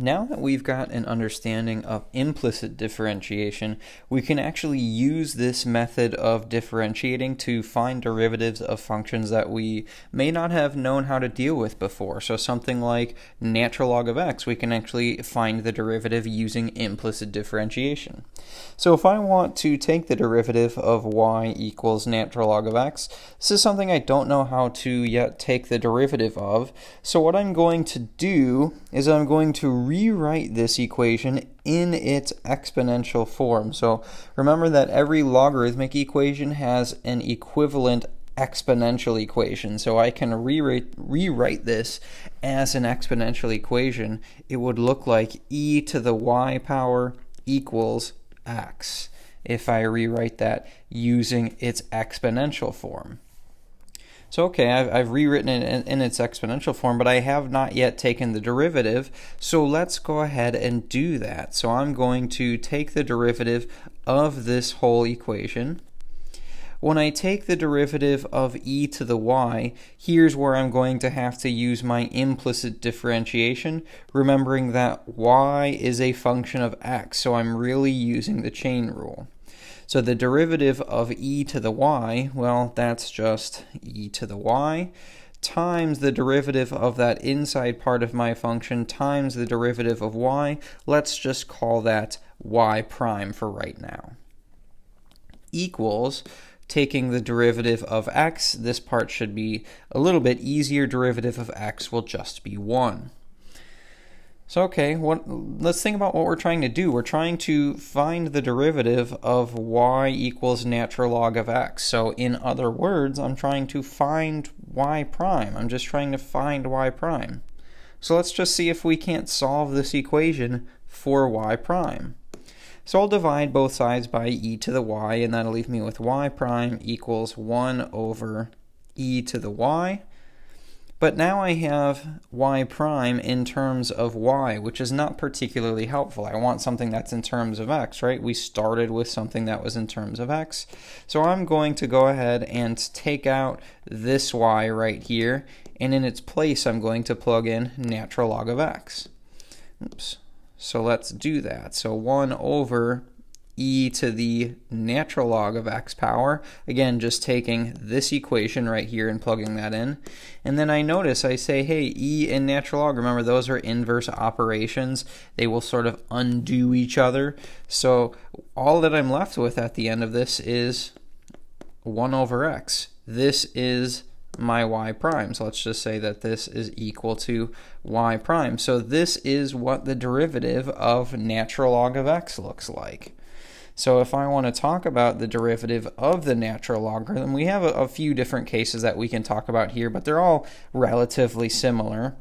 Now that we've got an understanding of implicit differentiation, we can actually use this method of differentiating to find derivatives of functions that we may not have known how to deal with before. So something like natural log of x, we can actually find the derivative using implicit differentiation. So if I want to take the derivative of y equals natural log of x, this is something I don't know how to yet take the derivative of. So what I'm going to do is I'm going to rewrite this equation in its exponential form. So remember that every logarithmic equation has an equivalent exponential equation. So I can rewrite, rewrite this as an exponential equation. It would look like e to the y power equals x if I rewrite that using its exponential form. So okay, I've, I've rewritten it in, in, its exponential form, but I have not yet taken the derivative. So let's go ahead and do that. So I'm going to take the derivative of this whole equation. When I take the derivative of e to the y, here's where I'm going to have to use my implicit differentiation, remembering that y is a function of x, so I'm really using the chain rule. So the derivative of e to the y, well, that's just e to the y times the derivative of that inside part of my function times the derivative of y. Let's just call that y prime for right now. Equals taking the derivative of x, this part should be a little bit easier. Derivative of x will just be 1. So okay, what, let's think about what we're trying to do. We're trying to find the derivative of y equals natural log of x. So in other words, I'm trying to find y prime. I'm just trying to find y prime. So let's just see if we can't solve this equation for y prime. So I'll divide both sides by e to the y, and that'll leave me with y prime equals 1 over e to the y. But now I have y prime in terms of y, which is not particularly helpful. I want something that's in terms of x, right? We started with something that was in terms of x. So I'm going to go ahead and take out this y right here, and in its place I'm going to plug in natural log of x. Oops. So let's do that. So 1 over e to the natural log of x power. Again, just taking this equation right here and plugging that in. And then I notice I say, hey, e and natural log, remember those are inverse operations. They will sort of undo each other. So all that I'm left with at the end of this is 1 over x. This is my y prime. So let's just say that this is equal to y prime. So this is what the derivative of natural log of x looks like. So if I want to talk about the derivative of the natural logarithm, we have a, a few different cases that we can talk about here, but they're all relatively similar.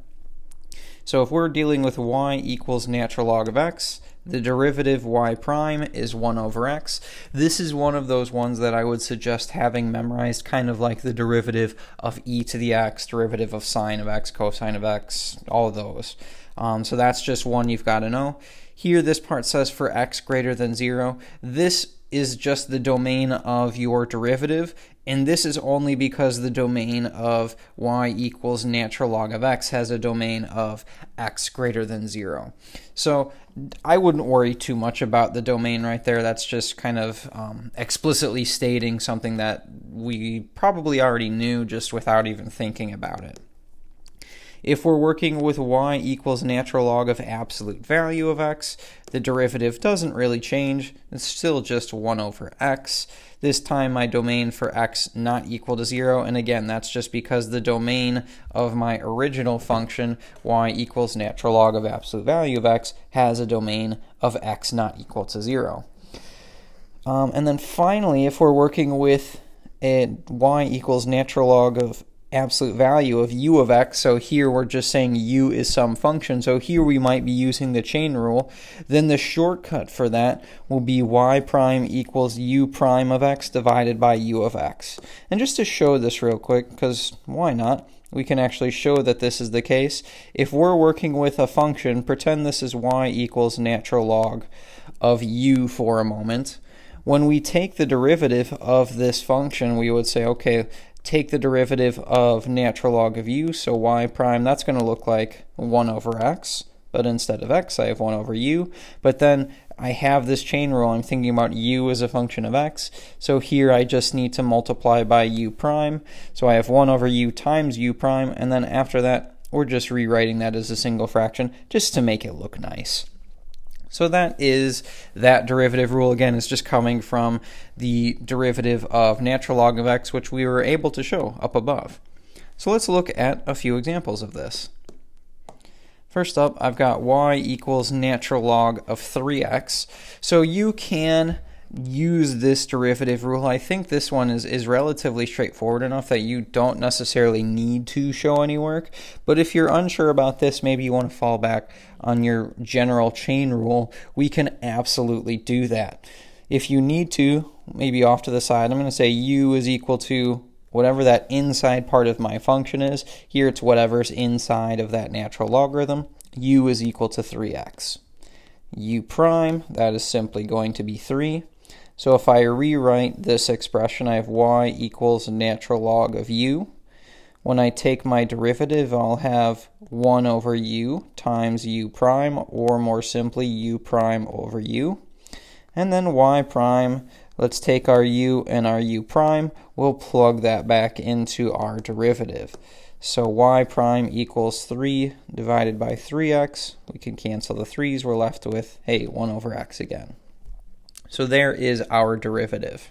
So if we're dealing with y equals natural log of x, the derivative y prime is 1 over x. This is one of those ones that I would suggest having memorized, kind of like the derivative of e to the x, derivative of sine of x, cosine of x, all of those. Um, so that's just one you've got to know. Here, this part says for x greater than 0. This is just the domain of your derivative, and this is only because the domain of y equals natural log of x has a domain of x greater than 0. So I wouldn't worry too much about the domain right there. That's just kind of um, explicitly stating something that we probably already knew just without even thinking about it. If we're working with y equals natural log of absolute value of x, the derivative doesn't really change. It's still just 1 over x. This time my domain for x not equal to 0, and again, that's just because the domain of my original function, y equals natural log of absolute value of x, has a domain of x not equal to 0. Um, and then finally, if we're working with y equals natural log of absolute value of u of x, so here we're just saying u is some function, so here we might be using the chain rule, then the shortcut for that will be y prime equals u prime of x divided by u of x. And just to show this real quick, because why not, we can actually show that this is the case. If we're working with a function, pretend this is y equals natural log of u for a moment. When we take the derivative of this function, we would say, okay, take the derivative of natural log of u, so y prime, that's going to look like 1 over x. but instead of x, I have 1 over u. But then I have this chain rule. I'm thinking about u as a function of x. So here I just need to multiply by u prime. So I have 1 over u times u prime, and then after that, we're just rewriting that as a single fraction just to make it look nice. So that is that derivative rule. Again, is just coming from the derivative of natural log of x, which we were able to show up above. So let's look at a few examples of this. First up, I've got y equals natural log of 3x. So you can use this derivative rule. I think this one is, is relatively straightforward enough that you don't necessarily need to show any work. But if you're unsure about this, maybe you want to fall back on your general chain rule, we can absolutely do that. If you need to, maybe off to the side, I'm going to say u is equal to whatever that inside part of my function is. Here it's whatever's inside of that natural logarithm. u is equal to 3x. u prime, that is simply going to be 3. So if I rewrite this expression, I have y equals natural log of u. When I take my derivative, I'll have 1 over u times u prime, or more simply, u prime over u. And then y prime, let's take our u and our u prime, we'll plug that back into our derivative. So y prime equals 3 divided by 3x. We can cancel the 3's. We're left with, hey, 1 over x again. So there is our derivative.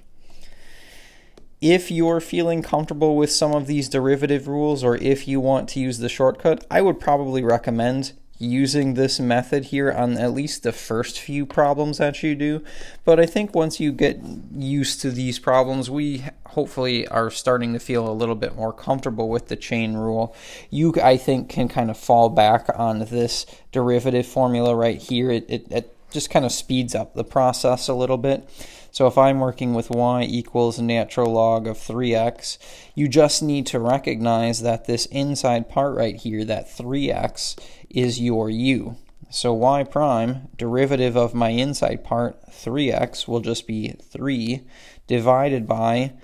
If you're feeling comfortable with some of these derivative rules or if you want to use the shortcut, I would probably recommend using this method here on at least the first few problems that you do. But I think once you get used to these problems, we hopefully are starting to feel a little bit more comfortable with the chain rule. You, I think, can kind of fall back on this derivative formula right here. It, it, it just kind of speeds up the process a little bit. So if I'm working with y equals natural log of 3x, you just need to recognize that this inside part right here, that 3x, is your u. So y prime, derivative of my inside part, 3x, will just be 3 divided by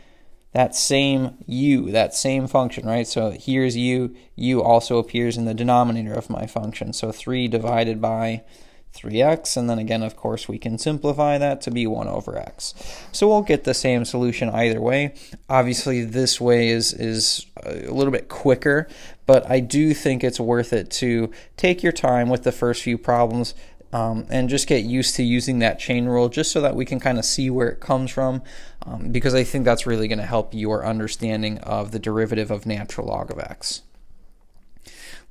that same u, that same function, right? So here's u, u also appears in the denominator of my function. So 3 divided by 3x, and then again, of course, we can simplify that to be 1 over x. So we'll get the same solution either way. Obviously, this way is, is a little bit quicker, but I do think it's worth it to take your time with the first few problems um, and just get used to using that chain rule just so that we can kind of see where it comes from um, because I think that's really going to help your understanding of the derivative of natural log of x.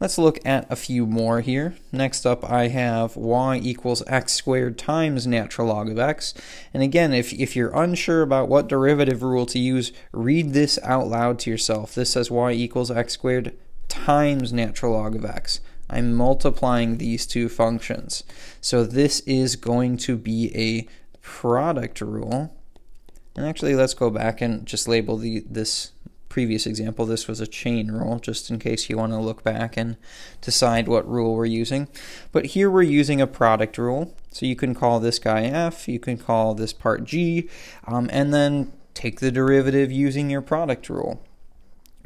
Let's look at a few more here. Next up, I have y equals x squared times natural log of x. And again, if, if you're unsure about what derivative rule to use, read this out loud to yourself. This says y equals x squared times natural log of x. I'm multiplying these two functions. So this is going to be a product rule. And actually, let's go back and just label the, this previous example, this was a chain rule, just in case you want to look back and decide what rule we're using. But here we're using a product rule. So you can call this guy f, you can call this part g, um, and then take the derivative using your product rule.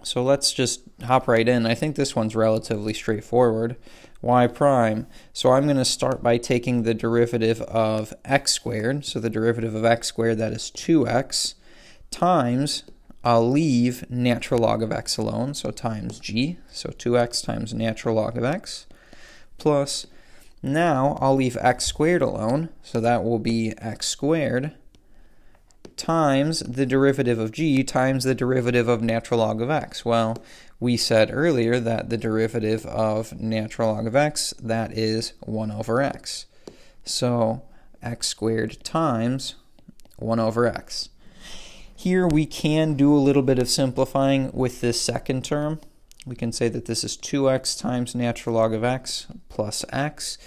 So let's just hop right in. I think this one's relatively straightforward. y prime. So I'm going to start by taking the derivative of x squared. So the derivative of x squared, that is 2x, times I'll leave natural log of x alone, so times g, so 2x times natural log of x, plus now I'll leave x squared alone, so that will be x squared times the derivative of g times the derivative of natural log of x. Well, we said earlier that the derivative of natural log of x, that is 1 over x. So x squared times 1 over x. Here we can do a little bit of simplifying with this second term. We can say that this is 2x times natural log of x plus x.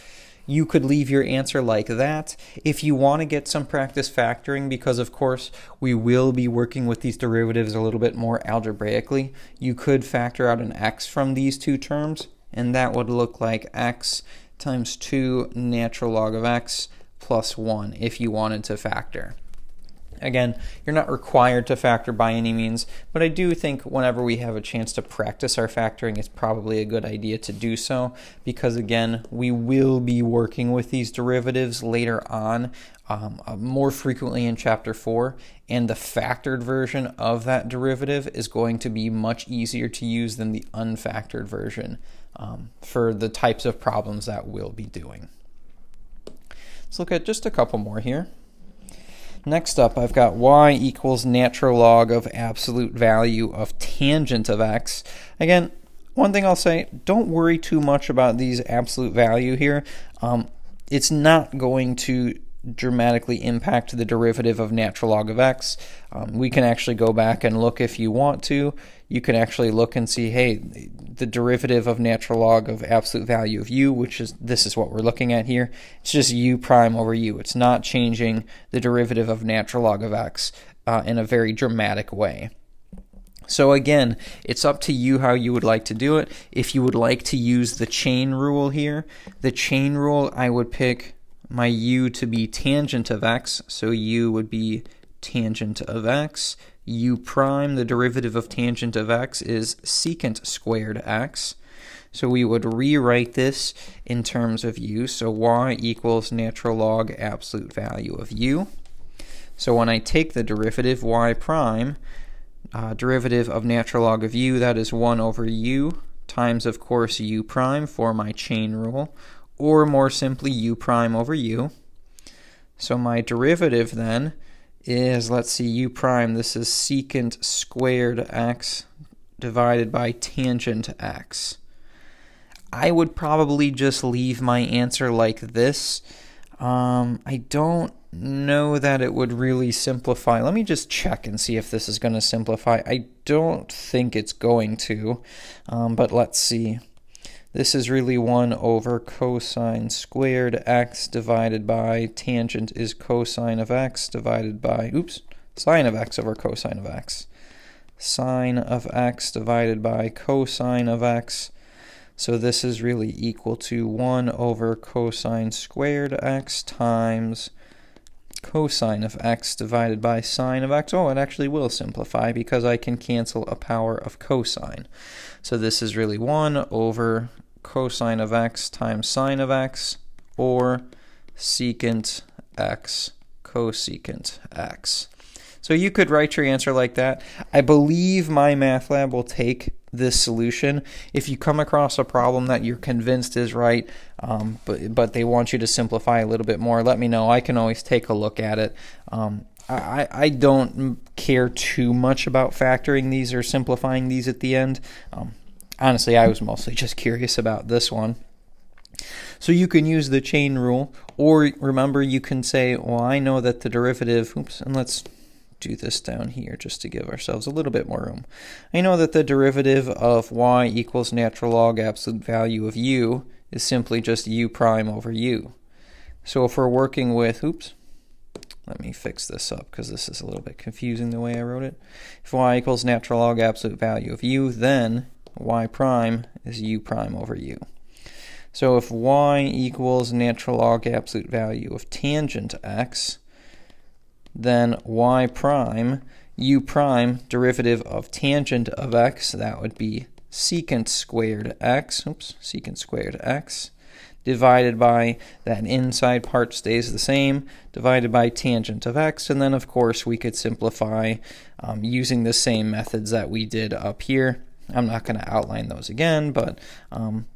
You could leave your answer like that. If you want to get some practice factoring, because of course we will be working with these derivatives a little bit more algebraically, you could factor out an x from these two terms, and that would look like x times 2 natural log of x plus 1 if you wanted to factor. Again, you're not required to factor by any means, but I do think whenever we have a chance to practice our factoring, it's probably a good idea to do so because, again, we will be working with these derivatives later on um, uh, more frequently in Chapter 4, and the factored version of that derivative is going to be much easier to use than the unfactored version um, for the types of problems that we'll be doing. Let's look at just a couple more here. Next up, I've got y equals natural log of absolute value of tangent of x. Again, one thing I'll say, don't worry too much about these absolute value here. Um, it's not going to dramatically impact the derivative of natural log of x. Um, we can actually go back and look if you want to. You can actually look and see, hey, the derivative of natural log of absolute value of u, which is this is what we're looking at here. It's just u prime over u. It's not changing the derivative of natural log of x uh, in a very dramatic way. So again, it's up to you how you would like to do it. If you would like to use the chain rule here, the chain rule I would pick my u to be tangent of x, so u would be tangent of x. u prime, the derivative of tangent of x, is secant squared x. So we would rewrite this in terms of u. So y equals natural log absolute value of u. So when I take the derivative y prime, uh, derivative of natural log of u, that is 1 over u times, of course, u prime for my chain rule, or more simply u prime over u. So my derivative then is, let's see, u prime, this is secant squared x divided by tangent x. I would probably just leave my answer like this. Um, I don't know that it would really simplify. Let me just check and see if this is going to simplify. I don't think it's going to, um, but let's see. This is really 1 over cosine squared x divided by tangent is cosine of x divided by, oops, sine of x over cosine of x. Sine of x divided by cosine of x. So this is really equal to 1 over cosine squared x times cosine of x divided by sine of x. Oh, it actually will simplify because I can cancel a power of cosine. So this is really 1 over cosine of x times sine of x, or secant x cosecant x. So you could write your answer like that. I believe MyMathLab will take this solution. If you come across a problem that you're convinced is right, um, but but they want you to simplify a little bit more, let me know. I can always take a look at it. Um, I, I don't care too much about factoring these or simplifying these at the end. Um, honestly, I was mostly just curious about this one. So you can use the chain rule, or remember, you can say, well, I know that the derivative, oops, and let's do this down here just to give ourselves a little bit more room. I know that the derivative of y equals natural log absolute value of u is simply just u prime over u. So if we're working with, oops, let me fix this up because this is a little bit confusing the way I wrote it. If y equals natural log absolute value of u, then y prime is u prime over u. So if y equals natural log absolute value of tangent x, then y prime, u prime, derivative of tangent of x, that would be secant squared x, oops, secant squared x, divided by, that inside part stays the same, divided by tangent of x, and then of course we could simplify um, using the same methods that we did up here. I'm not going to outline those again, but um,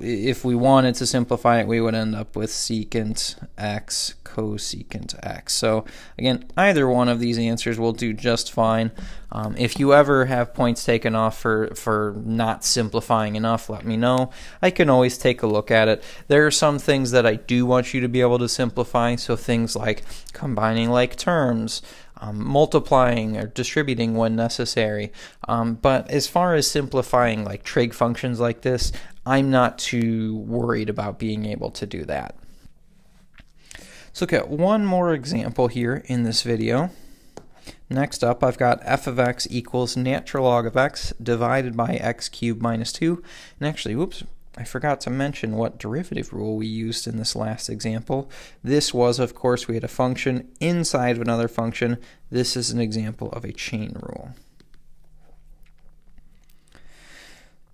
if we wanted to simplify it, we would end up with secant x cosecant x. So again, either one of these answers will do just fine. Um, if you ever have points taken off for, for not simplifying enough, let me know. I can always take a look at it. There are some things that I do want you to be able to simplify, so things like combining like terms, um, multiplying or distributing when necessary. Um, but as far as simplifying like trig functions like this, I'm not too worried about being able to do that. Let's look at one more example here in this video. Next up, I've got f of x equals natural log of x divided by x cubed minus 2. And actually, whoops, I forgot to mention what derivative rule we used in this last example. This was, of course, we had a function inside of another function. This is an example of a chain rule.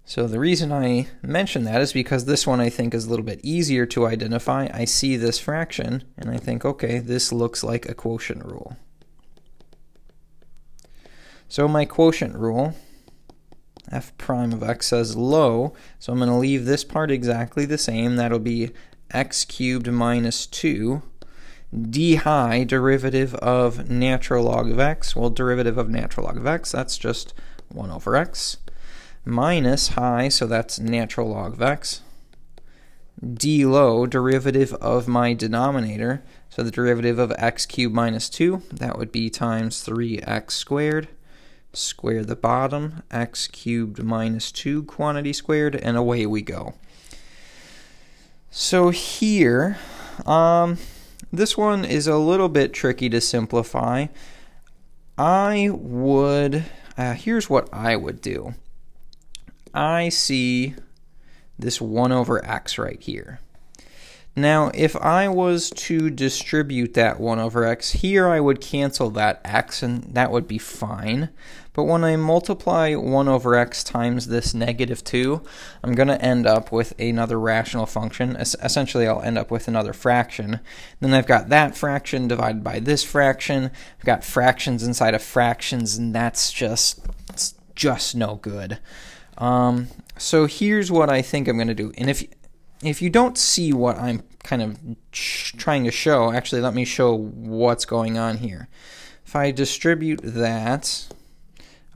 So the reason I mention that is because this one I think is a little bit easier to identify. I see this fraction and I think, okay, this looks like a quotient rule. So my quotient rule f prime of x says low, so I'm going to leave this part exactly the same. That'll be x cubed minus 2 d high derivative of natural log of x. Well, derivative of natural log of x, that's just 1 over x, minus high, so that's natural log of x, d low, derivative of my denominator, so the derivative of x cubed minus 2, that would be times 3x squared, square the bottom, x cubed minus 2 quantity squared, and away we go. So here, um, this one is a little bit tricky to simplify. I would, uh, here's what I would do. I see this 1 over x right here. Now, if I was to distribute that 1 over x, here I would cancel that x, and that would be fine. But when I multiply 1 over x times this negative 2, I'm going to end up with another rational function. Essentially, I'll end up with another fraction. Then I've got that fraction divided by this fraction. I've got fractions inside of fractions, and that's just, just no good. Um, so here's what I think I'm going to do. And if if you don't see what I'm kind of trying to show, actually let me show what's going on here. If I distribute that,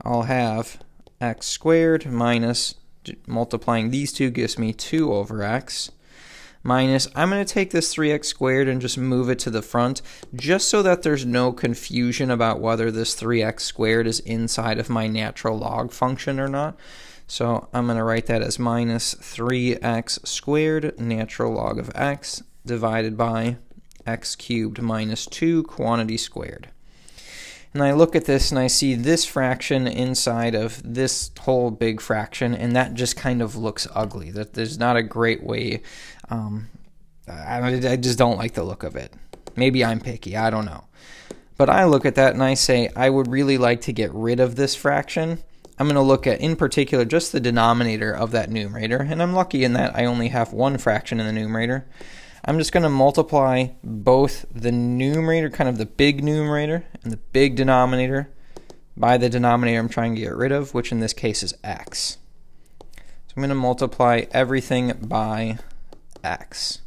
I'll have x squared minus multiplying these two gives me 2 over x minus, I'm going to take this 3x squared and just move it to the front, just so that there's no confusion about whether this 3x squared is inside of my natural log function or not. So I'm going to write that as minus 3x squared natural log of x divided by x cubed minus 2 quantity squared. And I look at this and I see this fraction inside of this whole big fraction, and that just kind of looks ugly. That there's not a great way. Um, I, I just don't like the look of it. Maybe I'm picky. I don't know. But I look at that and I say I would really like to get rid of this fraction I'm going to look at, in particular, just the denominator of that numerator, and I'm lucky in that I only have one fraction in the numerator. I'm just going to multiply both the numerator, kind of the big numerator, and the big denominator by the denominator I'm trying to get rid of, which in this case is x. So I'm going to multiply everything by x.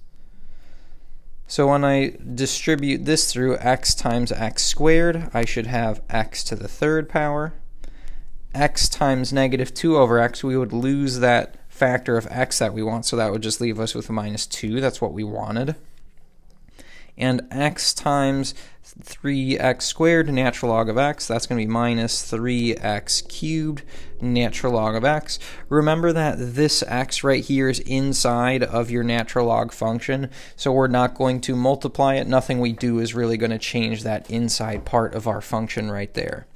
So when I distribute this through x times x squared, I should have x to the third power x times negative 2 over x, we would lose that factor of x that we want, so that would just leave us with a minus 2. That's what we wanted. And x times 3x squared natural log of x, that's going to be minus 3x cubed natural log of x. Remember that this x right here is inside of your natural log function, so we're not going to multiply it. Nothing we do is really going to change that inside part of our function right there.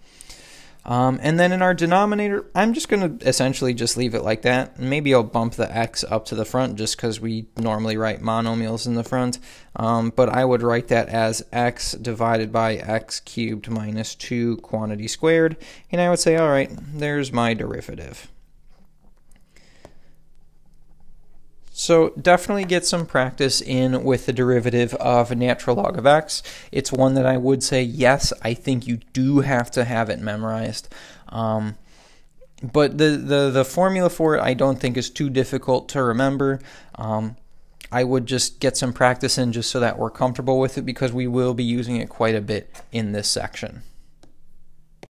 Um, and then in our denominator, I'm just going to essentially just leave it like that. Maybe I'll bump the x up to the front just because we normally write monomials in the front. Um, but I would write that as x divided by x cubed minus 2 quantity squared. And I would say, all right, there's my derivative. So definitely get some practice in with the derivative of a natural log of x. It's one that I would say, yes, I think you do have to have it memorized. Um, but the, the, the formula for it I don't think is too difficult to remember. Um, I would just get some practice in just so that we're comfortable with it because we will be using it quite a bit in this section.